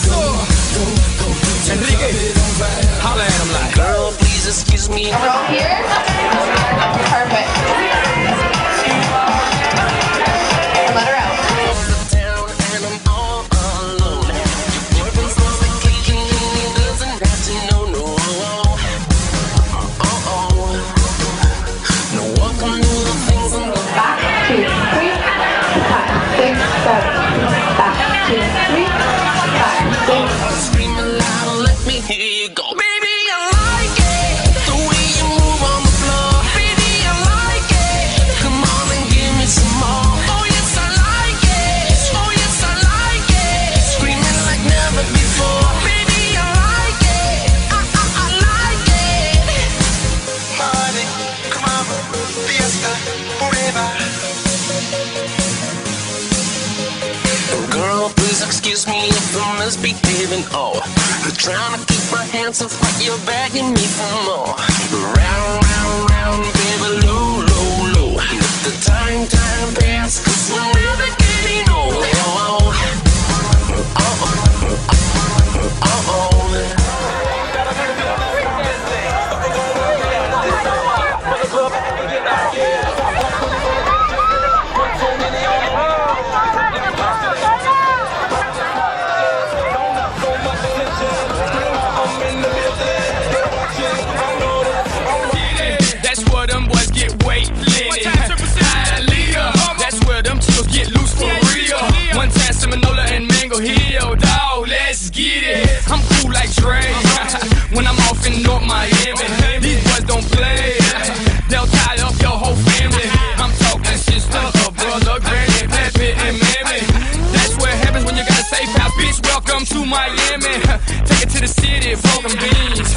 store. Enrique, holla at him like. Girl, please excuse me. We're all here. Perfect. Excuse me if oh. I'm misbehaving. Oh, trying to keep my hands off, but you're begging me for more. Round, round, round, baby, low, low, low. Let the time, time. Miami, take it to the city, broken beans.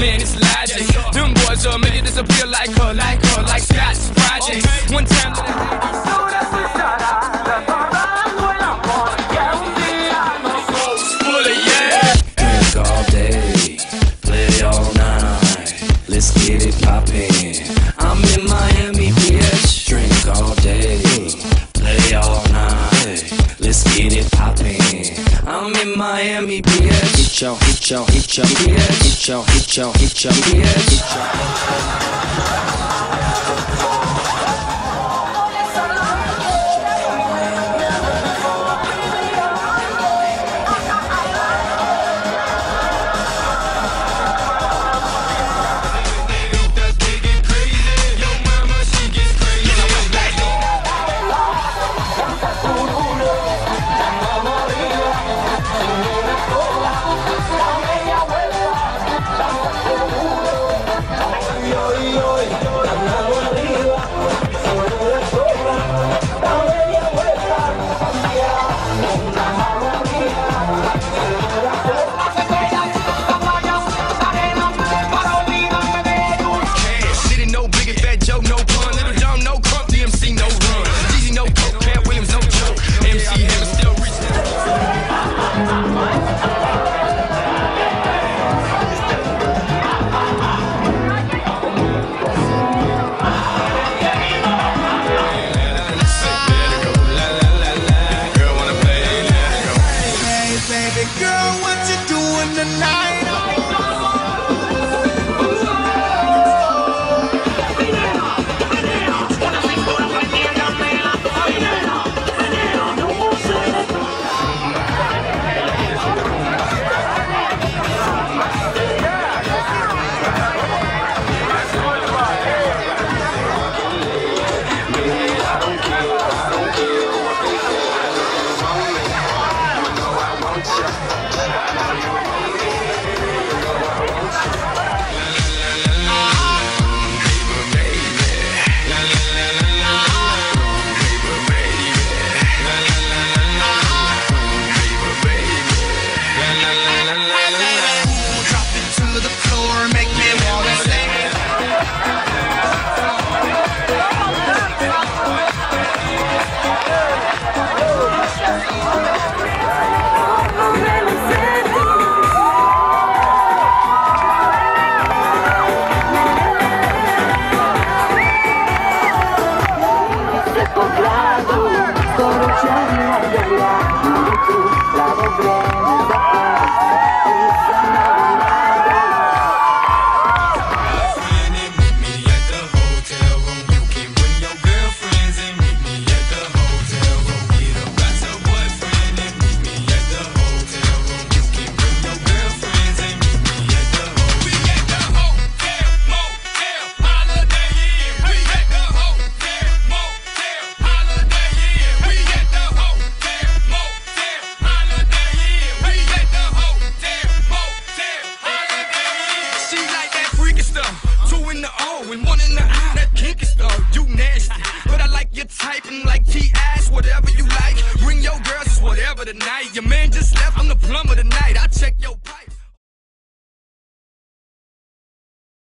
Man, it's logic. Them boys are make it disappear like her, like her, like Scott's project. One time. Dance all day, play all night. Let's get it poppin'. I'm in my hit yo, hit yo, hit yo, hit yo, hit yo, hit yo, hit yo.